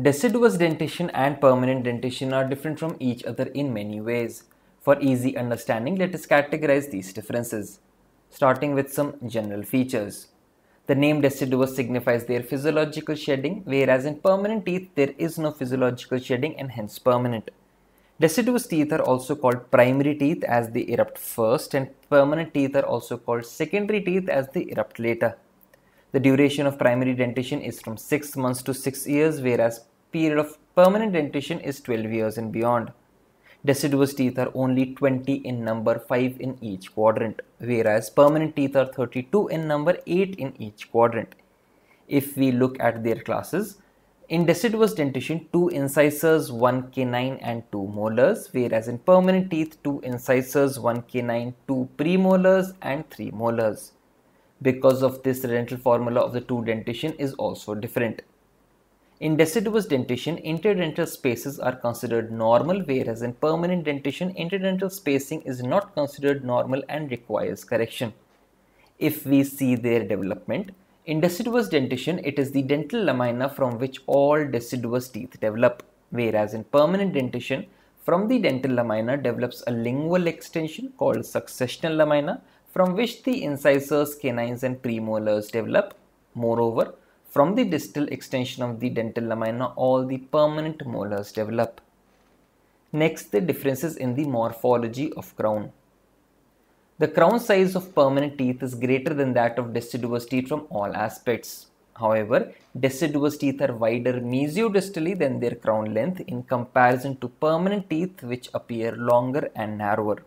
Deciduous dentition and permanent dentition are different from each other in many ways. For easy understanding, let us categorize these differences, starting with some general features. The name deciduous signifies their physiological shedding, whereas in permanent teeth there is no physiological shedding and hence permanent. Deciduous teeth are also called primary teeth as they erupt first and permanent teeth are also called secondary teeth as they erupt later. The duration of primary dentition is from 6 months to 6 years whereas period of permanent dentition is 12 years and beyond. Deciduous teeth are only 20 in number 5 in each quadrant whereas permanent teeth are 32 in number 8 in each quadrant. If we look at their classes, in deciduous dentition, two incisors, one canine and two molars, whereas in permanent teeth, two incisors, one canine, two premolars and three molars. Because of this, the dental formula of the two dentition is also different. In deciduous dentition, interdental spaces are considered normal, whereas in permanent dentition, interdental spacing is not considered normal and requires correction. If we see their development, in deciduous dentition, it is the dental lamina from which all deciduous teeth develop, whereas in permanent dentition, from the dental lamina develops a lingual extension called successional lamina from which the incisors, canines and premolars develop. Moreover, from the distal extension of the dental lamina, all the permanent molars develop. Next, the differences in the morphology of crown. The crown size of permanent teeth is greater than that of deciduous teeth from all aspects. However, deciduous teeth are wider mesiodistally than their crown length in comparison to permanent teeth which appear longer and narrower.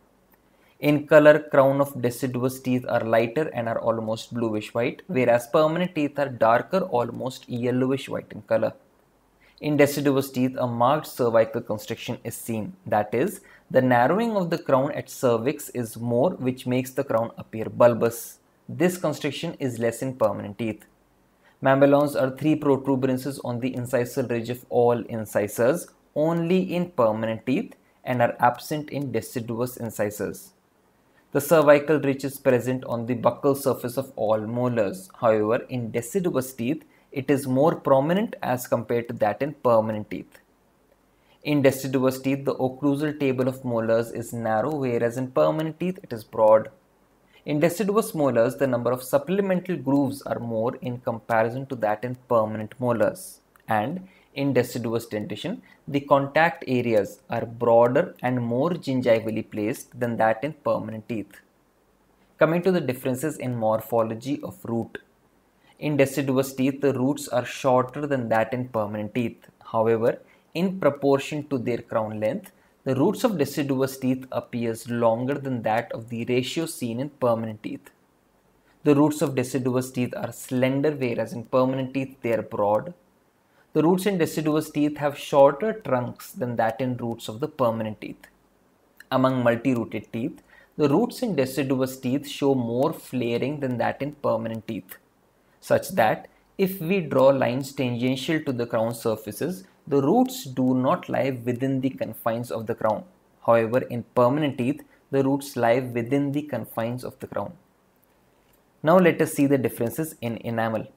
In color, crown of deciduous teeth are lighter and are almost bluish white, hmm. whereas permanent teeth are darker, almost yellowish white in color. In deciduous teeth, a marked cervical constriction is seen. That is, the narrowing of the crown at cervix is more, which makes the crown appear bulbous. This constriction is less in permanent teeth. Mamelons are three protuberances on the incisal ridge of all incisors, only in permanent teeth, and are absent in deciduous incisors. The cervical ridge is present on the buccal surface of all molars. However, in deciduous teeth, it is more prominent as compared to that in permanent teeth. In deciduous teeth, the occlusal table of molars is narrow, whereas in permanent teeth, it is broad. In deciduous molars, the number of supplemental grooves are more in comparison to that in permanent molars. And in deciduous dentition, the contact areas are broader and more gingivally placed than that in permanent teeth. Coming to the differences in morphology of root. In deciduous teeth, the roots are shorter than that in permanent teeth. However, in proportion to their crown length, the roots of deciduous teeth appears longer than that of the ratio seen in permanent teeth. The roots of deciduous teeth are slender whereas in permanent teeth they are broad. The roots in deciduous teeth have shorter trunks than that in roots of the permanent teeth. Among multi-rooted teeth, the roots in deciduous teeth show more flaring than that in permanent teeth, such that if we draw lines tangential to the crown surfaces, the roots do not lie within the confines of the crown. However, in permanent teeth, the roots lie within the confines of the crown. Now let us see the differences in enamel.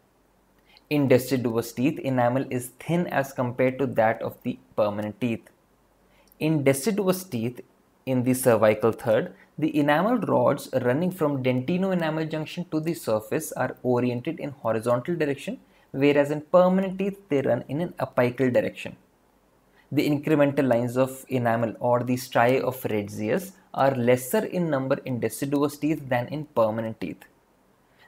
In deciduous teeth, enamel is thin as compared to that of the permanent teeth. In deciduous teeth, in the cervical third, the enamel rods running from dentino-enamel junction to the surface are oriented in horizontal direction, whereas in permanent teeth they run in an apical direction. The incremental lines of enamel or the striae of Retzius are lesser in number in deciduous teeth than in permanent teeth.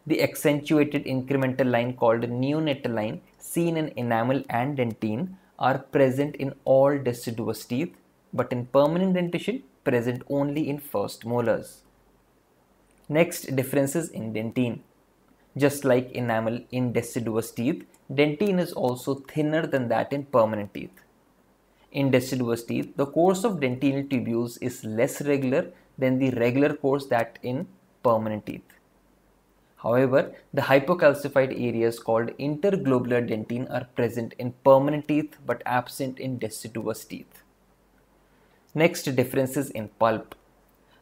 The accentuated incremental line called neonatal line seen in enamel and dentine are present in all deciduous teeth but in permanent dentition present only in first molars. Next differences in dentine. Just like enamel in deciduous teeth, dentine is also thinner than that in permanent teeth. In deciduous teeth, the course of dentinal tubules is less regular than the regular course that in permanent teeth. However, the hypocalcified areas called interglobular dentine are present in permanent teeth but absent in deciduous teeth. Next differences in pulp.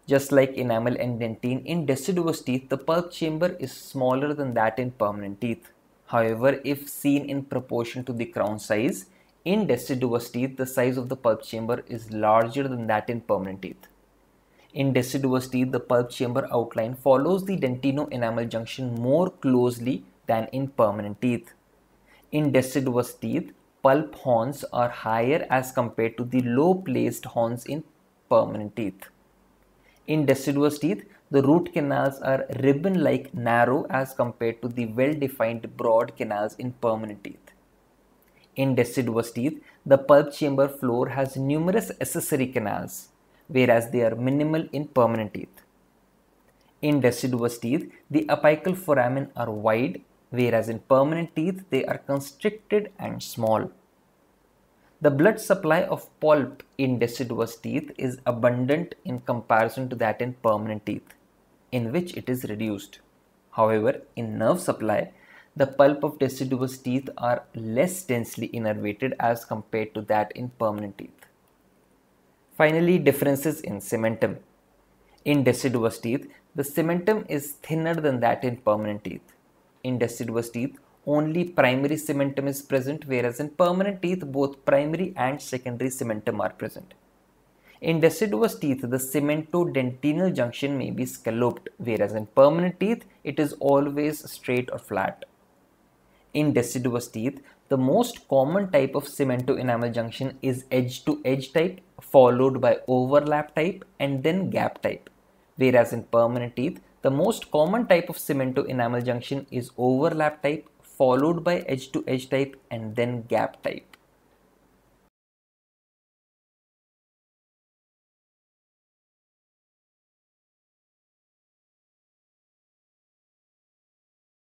Just like enamel and dentine, in deciduous teeth, the pulp chamber is smaller than that in permanent teeth. However, if seen in proportion to the crown size, In deciduous teeth, the size of the pulp chamber is larger than that in permanent teeth. In deciduous teeth, the pulp chamber outline follows the dentino-enamel junction more closely than in permanent teeth. In deciduous teeth, pulp horns are higher as compared to the low placed horns in permanent teeth. In deciduous teeth, the root canals are ribbon-like narrow as compared to the well-defined broad canals in permanent teeth. In deciduous teeth, the pulp chamber floor has numerous accessory canals, whereas they are minimal in permanent teeth. In deciduous teeth, the apical foramen are wide, whereas in permanent teeth, they are constricted and small. The blood supply of pulp in deciduous teeth is abundant in comparison to that in permanent teeth, in which it is reduced. However, in nerve supply, the pulp of deciduous teeth are less densely innervated as compared to that in permanent teeth. Finally, differences in cementum. In deciduous teeth, the cementum is thinner than that in permanent teeth. In deciduous teeth, only primary cementum is present, whereas in permanent teeth, both primary and secondary cementum are present. In deciduous teeth, the cemento-dentinal junction may be scalloped, whereas in permanent teeth, it is always straight or flat. In deciduous teeth, the most common type of cemento-enamel junction is edge-to-edge type, followed by overlap type and then gap type. Whereas in permanent teeth, the most common type of cemento-enamel junction is overlap type, followed by edge-to-edge type and then gap type.